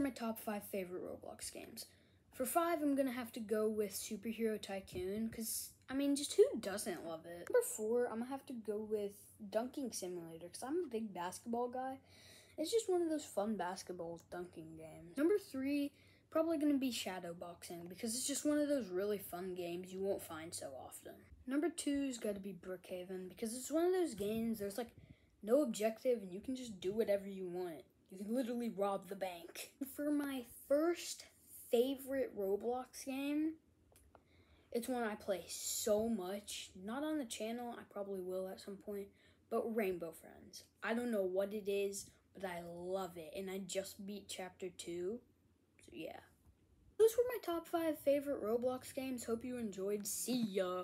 are my top five favorite Roblox games. For five, I'm gonna have to go with Superhero Tycoon, because, I mean, just who doesn't love it? Number four, I'm gonna have to go with Dunking Simulator, because I'm a big basketball guy. It's just one of those fun basketball dunking games. Number three, probably gonna be Shadow Boxing, because it's just one of those really fun games you won't find so often. Number two's gotta be Brookhaven, because it's one of those games, there's like no objective, and you can just do whatever you want. You can literally rob the bank. For my first favorite Roblox game, it's one I play so much. Not on the channel, I probably will at some point, but Rainbow Friends. I don't know what it is, but I love it, and I just beat Chapter 2, so yeah. Those were my top 5 favorite Roblox games. Hope you enjoyed. See ya!